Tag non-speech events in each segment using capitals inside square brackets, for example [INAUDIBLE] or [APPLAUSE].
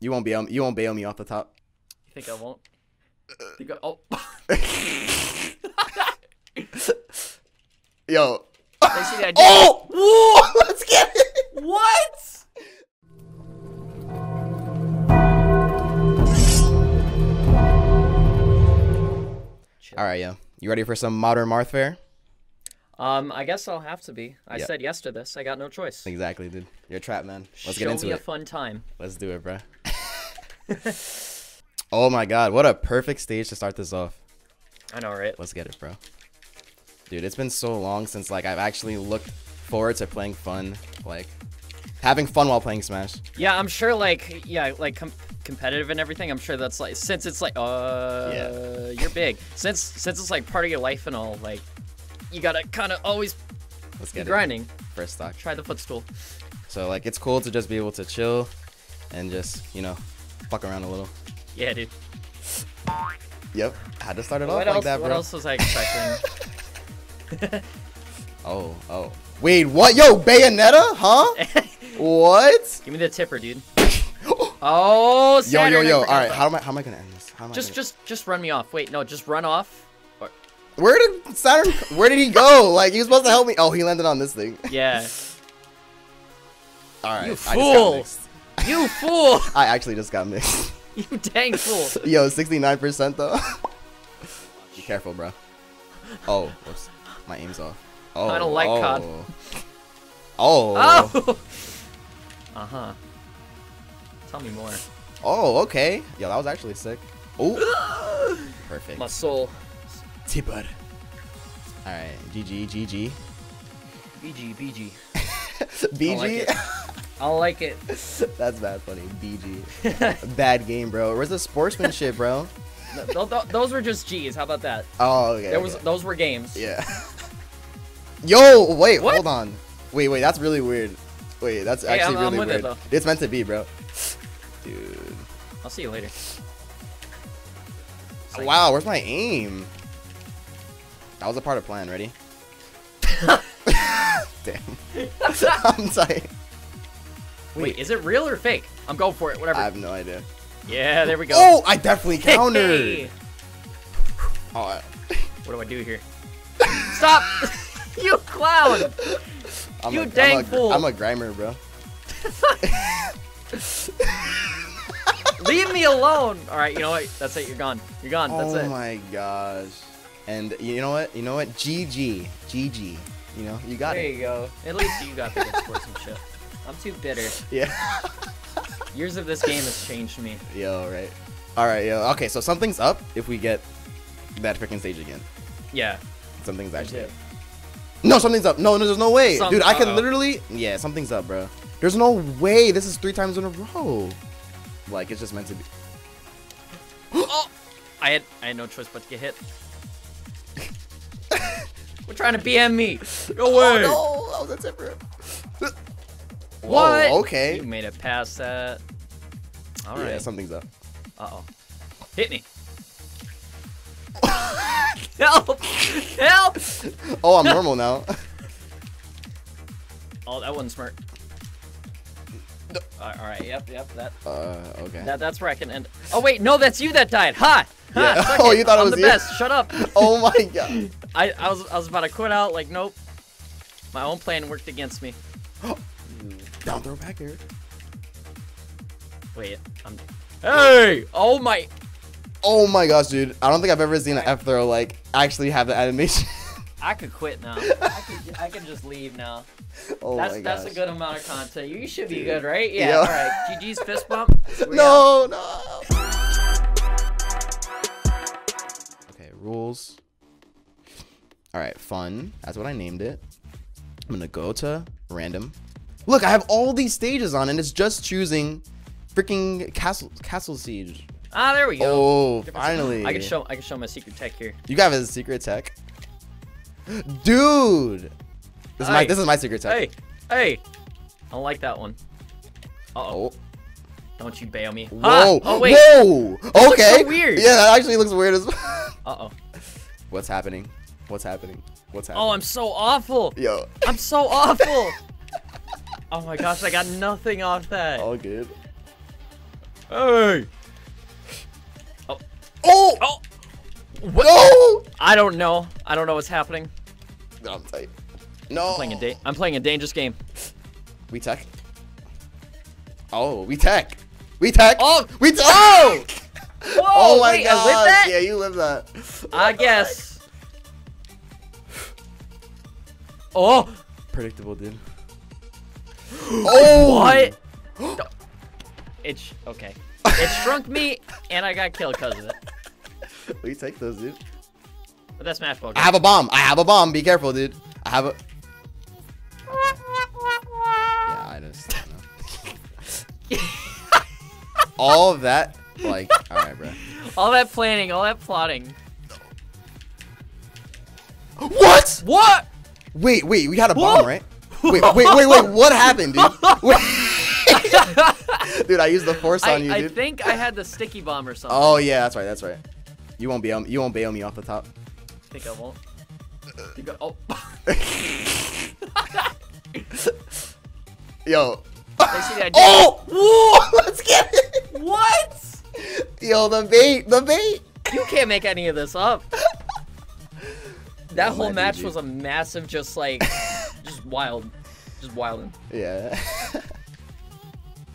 You won't bail. You won't bail me off the top. You think I won't? Think I, oh, [LAUGHS] Yo. [LAUGHS] Oh! Whoa! [LAUGHS] Let's get it. What? All right, yo. You ready for some modern Marthfare? Um, I guess I'll have to be. I Yeah. said yes to this. I got no choice. Exactly, dude. You're a trap man. Let's Show get into me a it. fun time. Let's do it, bro. [LAUGHS] oh my god, what a perfect stage to start this off. I know, right? Let's get it, bro. Dude, it's been so long since like I've actually looked forward to playing fun, like having fun while playing Smash. Yeah, I'm sure. Like, yeah, like com- competitive and everything. I'm sure that's like since it's like, uh, Yeah. you're big. Since since it's like part of your life and all, like, you gotta kind of always Let's be get grinding. it. First stock. Try the footstool. So like it's cool to just be able to chill and just, you know, fuck around a little. Yeah, dude. Yep. Had to start it off What like else? that, what bro. else was I expecting? [LAUGHS] [LAUGHS] Oh, oh. Wait, what? Yo, Bayonetta? Huh? [LAUGHS] what? Give me the tipper, dude. Oh, Yo, Saturn, yo, I yo. All right, how am I how am I going to end this? How am I Just, gonna- just, just run me off. Wait, no, just run off. Or- Where did Saturn Where did he go? Like he was supposed to help me. Oh, he landed on this thing. Yeah. All right. You I just got fool. You fool! [LAUGHS] I actually just got mixed. [LAUGHS] You dang fool! [LAUGHS] Yo, 69% though. Be careful, bro. Oh, whoops. My aim's off. Oh, I don't like oh. COD. Oh. Oh. Uh huh. Tell me more. Oh, okay. Yo, that was actually sick. Oh. [GASPS] Perfect. My soul. Tipper. All right. GG, GG. BG, BG. BG. It. I don't like it. [LAUGHS] That's bad funny. BG. Bad game, bro. Where's the sportsmanship, bro? Th- [LAUGHS] th- th- those were just G's. How about that? Oh, okay. There was okay. those were games. Yeah. [LAUGHS] Yo, wait, What? hold on. Wait, wait, that's really weird. Wait, that's Hey, actually I'm- I'm really it, weird. though. it's meant to be, bro. Dude. I'll see you later. Wow, where's my aim? That was a part of plan. Ready? Damn. I'm sorry. Wait, is it real or fake? I'm going for it. Whatever. I have no idea. yeah, there we go. Oh, I definitely countered. Hey! Oh, What do I do here? Stop! [LAUGHS] you clown! I'm You a, dang I'm a, fool. I'm a grimer, bro. Leave me alone. All right, you know what? That's it. You're gone. You're gone. That's oh it. Oh my gosh. And you know what? You know what? GG. GG. You know, you got There it. There you go. At least you got the sportsmanship. I'm too bitter. Yeah. [LAUGHS] Years of this game has changed me. yo, right. All right, yo. Okay, so something's up if we get that freaking stage again. Yeah. Something's actually up. No, something's up. No, no, there's no way. Some- Dude, I can uh-oh. literally. Yeah, something's up, bro. There's no way. This is three times in a row. Like, it's just meant to be. Oh! [GASPS] I had I had no choice but to get hit. [LAUGHS] We're trying to BM me. [LAUGHS] Oh, no way. Oh, no. That was a tipper. What? Whoa, okay. You made it past that. All right. Yeah, something's up. Uh oh. Hit me. [LAUGHS] Help! Help! Oh, I'm normal now. [LAUGHS] Oh, that wasn't smart. All right. Yep. Yep. That. Uh, okay. That. That's where I can end. Oh wait, no, that's you that died. Ha! Ha! Yeah. suck [LAUGHS] Oh, you thought I'm was the you? best. Shut up. oh my god. I, I was I was about to quit out. Like, nope. My own plan worked against me. [GASPS] [GASPS] Down throw back here. Wait. I'm. Hey! Oh my. Oh my gosh, dude. I don't think I've ever seen an F throw like actually have the animation. [LAUGHS] I could quit now. I could, I could just leave now. oh That's my that's a good amount of content. You should be Dude. good, right? Yeah. Yeah. All right. GG's [LAUGHS] fist bump. We [LAUGHS] out. No, no. Okay, rules. All right, fun. That's what I named it. I'm gonna go to random. Look, I have all these stages on, and it's just choosing freaking castle castle siege. Ah, there we go. Oh, finally! I can show I can show my secret tech here. You got a secret tech, dude. This is my this is my secret tech. Hey, hey. I don't like that one. Uh oh. Oh. Don't you bail me. Whoa! Ha! Oh wait. Whoa! Okay. so weird. Yeah, that actually looks weird as [LAUGHS] well. Uh oh. What's happening? What's happening? What's happening? Oh, I'm so awful. Yo. I'm so awful. [LAUGHS] oh my gosh, I got nothing off that. All good. Hey! Oh! Oh! oh! No! I don't know. I don't know what's happening. No, I'm tight. No. Playing a da- I'm playing a dangerous game. We tech. Oh, we tech. We tech. Oh! we tech. Oh! Whoa! Oh my wait, god. I lived that? Yeah, you live that. I guess. Oh! Predictable, dude. Oh! What? it sh- okay. It shrunk me, and I got killed because of it. We take those, dude. But that's Smash Ball. I have a bomb. I have a bomb. Be careful, dude. I have a. Yeah, I just don't know. [LAUGHS] All of that, like, all right, bro. All that planning, all that plotting. What? What? Wait, wait. We had a Whoa. bomb, right? Wait, wait, wait, wait. What happened, dude? [LAUGHS] Dude, I used the force I, on you, I dude. think I had the sticky bomb or something. Oh yeah, that's right. That's right. You won't bail. You won't bail me off the top. I think I won't. You go- oh. [LAUGHS] Yo. I. [LAUGHS] Oh! Whoa! Let's get it. What? Yo, the bait, the bait. You can't make any of this up. That whole match was a massive, just like, wild, just wilding. Yeah. [LAUGHS]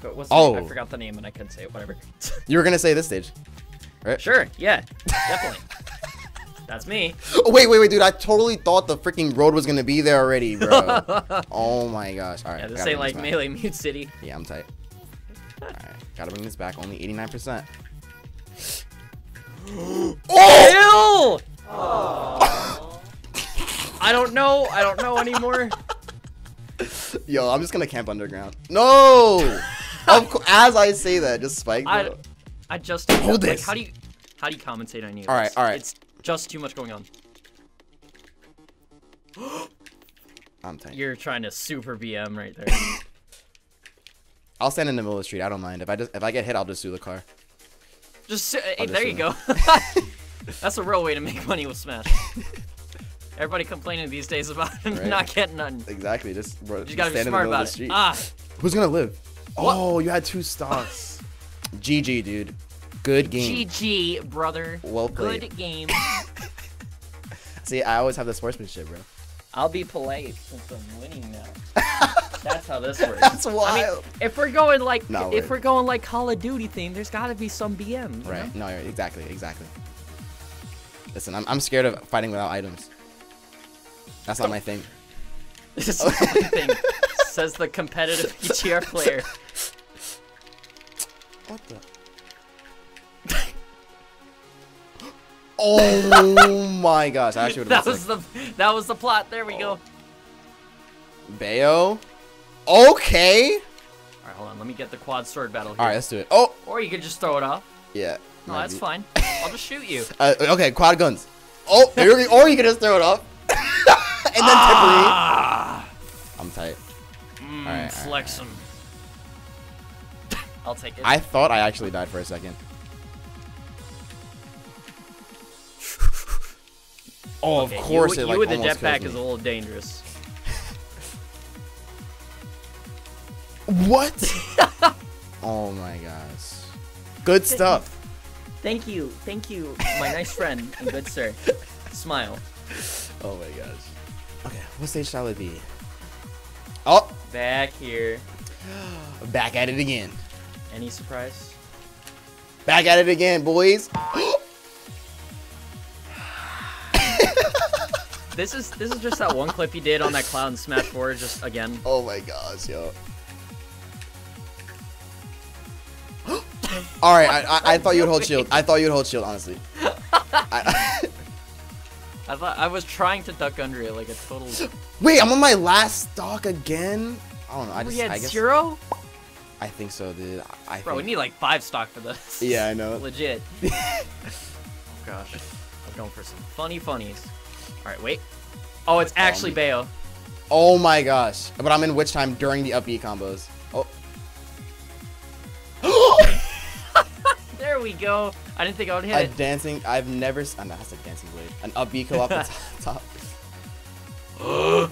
But what's Oh. name? I oh. forgot the name and I couldn't say it. Whatever. [LAUGHS] you were gonna say this stage, right? sure. Yeah. Definitely. [LAUGHS] That's me. Oh, wait, wait, wait, dude. I totally thought the freaking road was gonna be there already, bro. oh my gosh. All right. Yeah. This ain't like back. Melee Mute City. Yeah, I'm tight. All right. Gotta bring this back. Only 89%. [GASPS] oh! Ew! I don't know. I don't know anymore. [LAUGHS] Yo, I'm just gonna camp underground. No! [LAUGHS] of as I say that, just spike. I. I just Hold like this. how do you how do you compensate on you? All right, all right. It's just too much going on. [GASPS] I'm tight. You're trying to super BM right there. [LAUGHS] I'll stand in the middle of the street. I don't mind. If I just if I get hit, I'll just sue the car. Just hey, just there you do go. That's a real way to make money with Smash. Everybody complaining these days about Right. not getting none. Exactly. Just, bro, You just gotta be stand in the smart of about the it. street. Ah, Who's gonna live? What? Oh, you had two stocks. [LAUGHS] GG, dude. Good game. GG, brother. Well played. Good game. [LAUGHS] See, I always have the sportsmanship, bro. I'll be polite since I'm winning now. [LAUGHS] That's how this works. That's I mean, wild. if we're going like No, if wait. we're going like Call of Duty theme, there's got to be some BM. right. know? No, exactly, exactly. Listen, I'm, I'm scared of fighting without items. That's not my thing. This is my thing. Says the competitive PTR [LAUGHS] player. What the? oh my gosh! I actually would have That was the that was the plot. There we go. Bayo. Okay. All right, hold on. Let me get the quad sword battle here. All right, let's do it. Oh, Or you could just throw it off. yeah. No, might that's fine. I'll just shoot you. [LAUGHS] Uh, okay, quad guns. Oh, or you- can just throw it up. [LAUGHS] and then Ah! tippery. I'm tight. Mm, All right, flex them. I'll take it. I thought I actually died for a second. [LAUGHS] Oh, Okay, of course you, it you with the jetpack is a little dangerous. What? [LAUGHS] oh my gosh. Good stuff. Thank you, thank you, my nice friend and good sir. Smile. Oh my gosh. Okay, what stage shall it be? Oh, Back here. [GASPS] back at it again. Any surprise? Back at it again, boys. [GASPS] This is this is just that one clip you did on that Cloud in Smash 4, just again. Oh my gosh, yo. [GASPS] All right, I, I, I thought you would hold shield. I thought you would hold shield, honestly. I, I thought I was trying to duck under it like a total. [GASPS] wait, I'm on my last stock again. I don't know. I we just, had I guess, zero. I think so, dude. I, Bro, we need like five stock for this. [LAUGHS] Yeah, I know. [LAUGHS] Legit. [LAUGHS] oh gosh, I'm going for some funny funnies. All right, wait. Oh, it's actually. Bayo. Oh my gosh. But I'm in which time during the up B combos. We go. I didn't think I would hit a it. dancing. I've never. Oh, no, that's a dancing blade. An up B go off the top.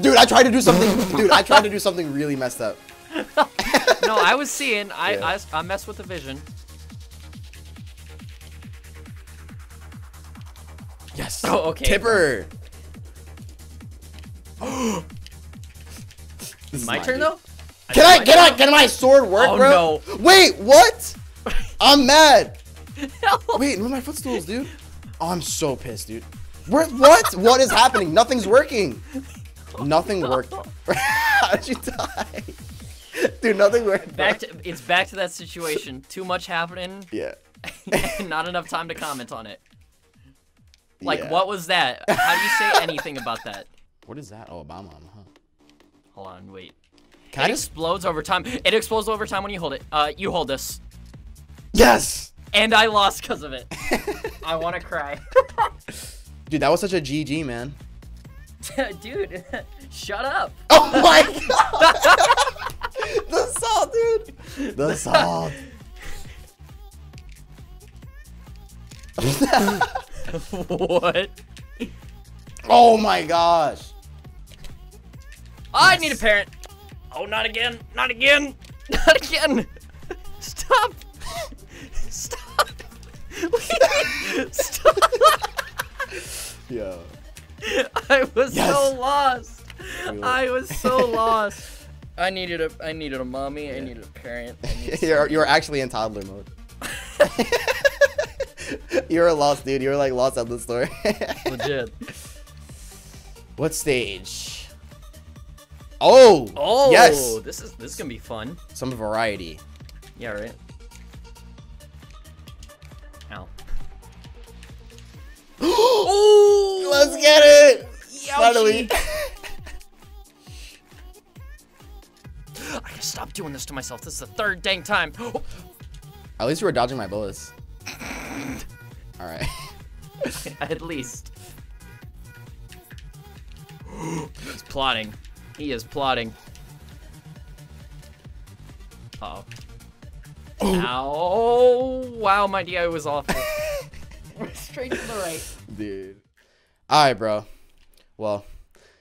Dude, I tried to do something. [LAUGHS] Dude, I tried to do something really messed up. no, I was seeing. I, yeah. I I messed with the vision. Yes. Oh, okay. Tipper. [GASPS] my, my turn dude. though. I can I, can I can my sword work, oh, bro? No. Wait, what? [LAUGHS] I'm mad. No. [LAUGHS] Wait, where are my footstools, dude? Oh, I'm so pissed, dude. Where, what? [LAUGHS] what is happening? Nothing's working. [LAUGHS] Nothing worked. How did you die? Dude, nothing worked. Back to it's back to that situation. Too much happening. yeah. not enough time to comment on it. Like, Yeah. what was that? How do you say anything about that? What is that? Oh, Obama, huh? Hold on, wait. Can it I just? explodes over time. It explodes over time when you hold it. Uh, you hold this. Yes. And I lost because of it. [LAUGHS] I want to cry. [LAUGHS] Dude, that was such a GG, man. [LAUGHS] Dude, shut up. Oh my god! the salt, dude. The salt. what? oh my gosh. I need a parent. Oh, not again. Not again. Not again. Stop. Stop. Stop. [LAUGHS] Yeah. I was Yes. so lost. We I was so [LAUGHS] lost. I needed a I needed a mommy. I needed a parent. [LAUGHS] Needed You're you're actually in toddler mode. you're lost, dude. You're like lost at the store. legit. what stage? Oh. Oh, Yes. This is this is gonna be fun. Some variety. Yeah, right. Oh, Let's get it. Finally. [LAUGHS] I gotta stop doing this to myself. This is the third dang time. [GASPS] At least you were dodging my bullets. [LAUGHS] All right. [LAUGHS] At least. [GASPS] He's plotting. He is plotting. Uh oh. Ow. Wow, my DI was awful. Straight to the right. Dude. All right, bro. Well,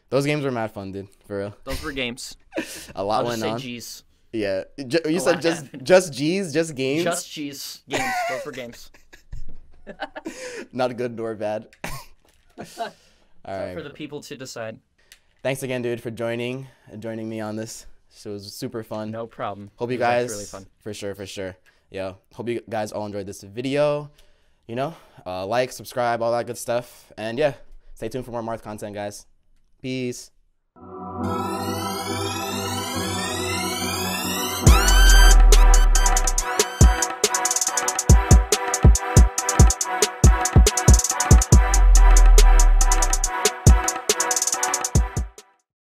those games were mad fun, dude. For real. Those were games. [LAUGHS] A lot I'll went on. G's. Yeah. J- you A said just happened. just G's, just games. Just G's. Games. Those were games. [LAUGHS] Not a good nor bad. [LAUGHS] All For right. the people to decide. Thanks again, dude, for joining and joining me on this. So it was super fun. No problem. Hope you guys really fun. for sure, for sure. Yeah. Hope you guys all enjoyed this video. You know, uh, like, subscribe, all that good stuff. And yeah, stay tuned for more Marth content, guys. Peace.